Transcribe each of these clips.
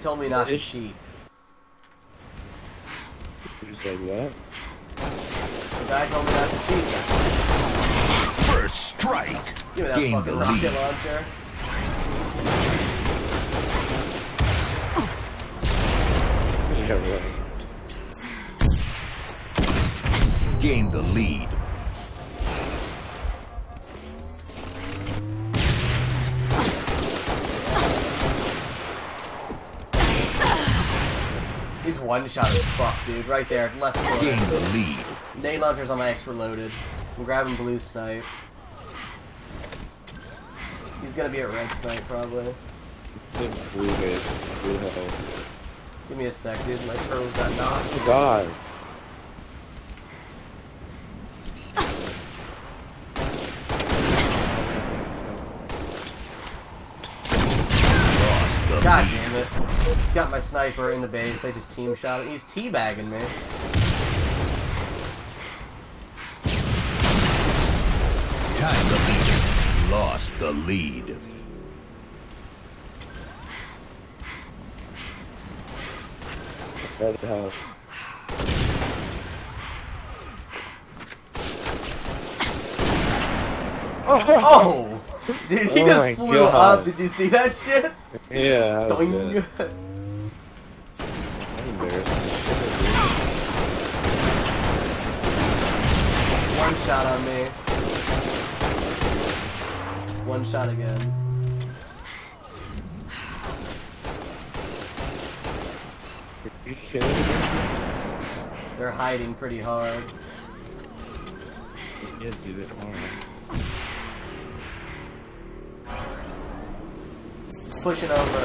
told me not to cheat. You said what? The guy told me not to cheat. First strike. Give me that Gain fucking the rocket lead. launcher. Yeah, right. Gain the lead. He's one shot as fuck, dude. Right there, left Gain corner. the lead. Nade launchers on my X reloaded. I'm grabbing blue snipe. He's gonna be a red snipe probably. Blue base, blue hell. Give me a sec, dude. My turtles got knocked. God. Lost the God damn it. He's got my sniper in the base. They just team shot him. He's teabagging me. Tied the lead. Lost the lead. Red house. Oh! Dude, he Oh just flew God. up. Did you see that shit? Yeah, that. One shot on me. One shot again. You kidding? They're hiding pretty hard. Yeah, dude, pushing over.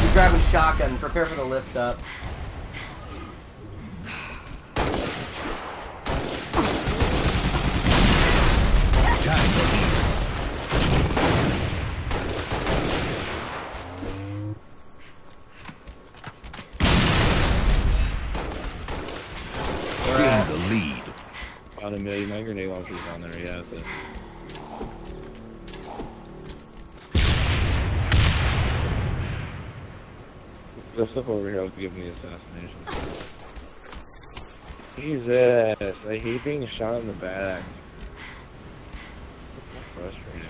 He's grabbing shotgun. Prepare for the lift up. Found a million my grenade launchers on there, yeah, but There's stuff over here to give me assassination. Jesus, I hate being shot in the back. Frustrating.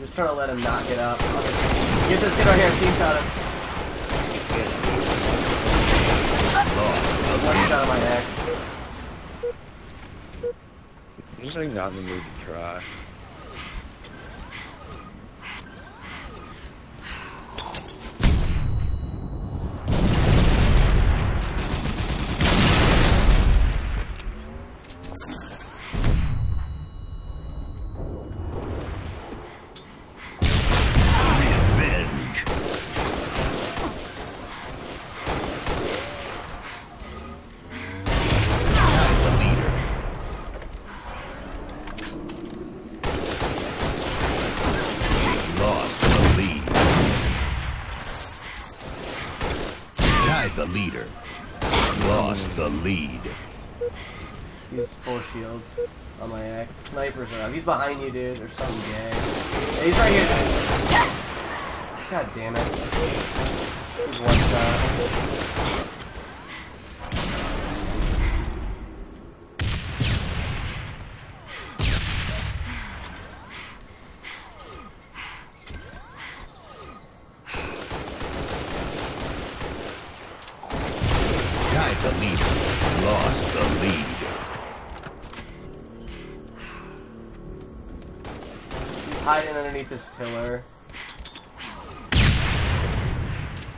just trying to let him knock it up. Get this kid right here. Team shot him. The One lead. shot on my X. Just like not in the mood to try. The leader. Lost the lead. He's full shields on my X. Snipers are up. He's behind you, dude, or something gay. Yeah, he's right here. God damn it. He's one shot. Tied the leader. Lost the lead. He's hiding underneath this pillar.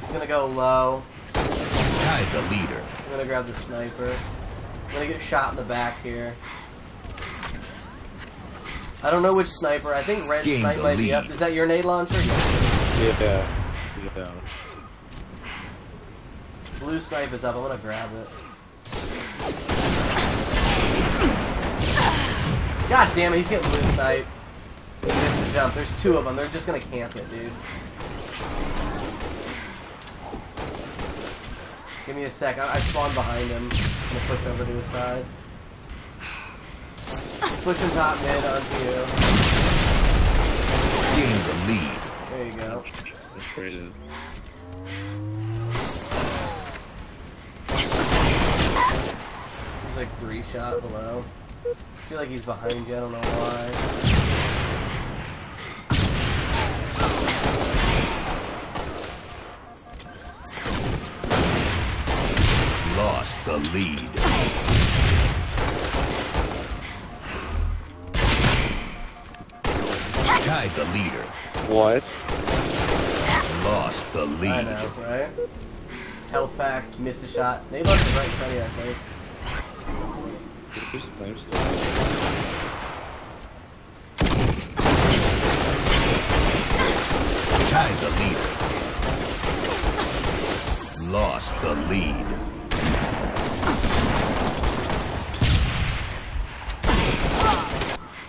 He's gonna go low. Tied the leader. I'm gonna grab the sniper. I'm gonna get shot in the back here. I don't know which sniper. I think red Gain snipe the might be up. Is that your nade launcher? Yeah. Yeah. Yeah. Blue snipe is up. I'm gonna grab it. God damn it, he's getting blue snipe. He missed the jump. There's two of them. They're just gonna camp it, dude. Give me a sec. I, I spawned behind him. I'm gonna push over to his side. Pushing top mid onto you. Gain the lead. There you go. That's He's like three shot below. I feel like he's behind you, I don't know why. Lost the lead. Tied the leader. What? Lost the I lead. know, right? Health pack, missed a shot. They left it right in front of you, I think. Tied the leader. Lost the lead.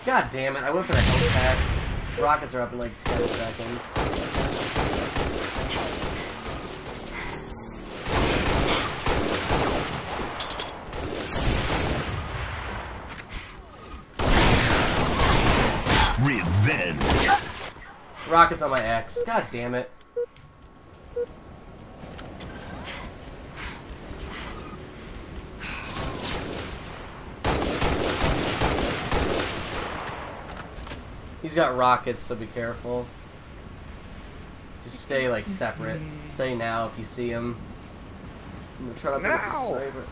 God damn it, I went for the health pack. Rockets are up in like 10 seconds. Revenge. Rockets on my X. God damn it. He's got rockets, so be careful. Just stay like separate. Say now if you see him. I'm gonna try to pick up the Now! sniper.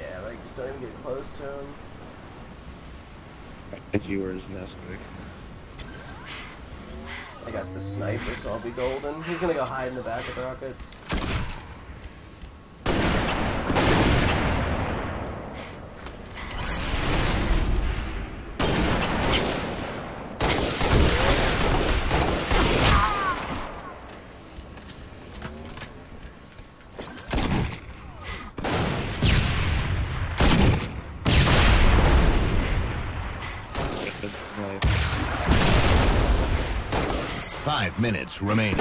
Yeah, like just don't even get close to him. I think you were his nest pick. I got the sniper, so I'll be golden. He's gonna go hide in the back of the rockets. Five minutes remaining.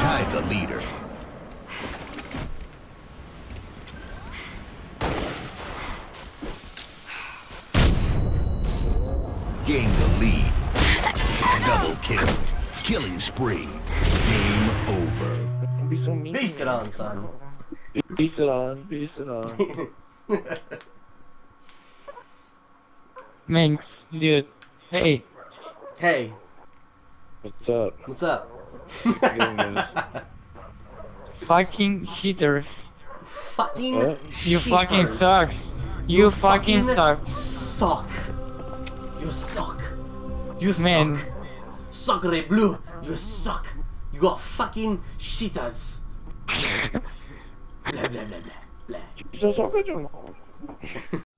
Tied the leader. Gain the lead. Double kill. Killing spree. Game over. Be so mean. Beast it on, son. Beast it on. Beast it on. Thanks, dude. Hey, hey, What's up? what's up? Fucking cheaters. fucking What? You fucking suck. You fucking suck. suck. You suck. You Man. suck. Suck red blue. You suck. You got fucking shitters. Blah blah blah blah blah.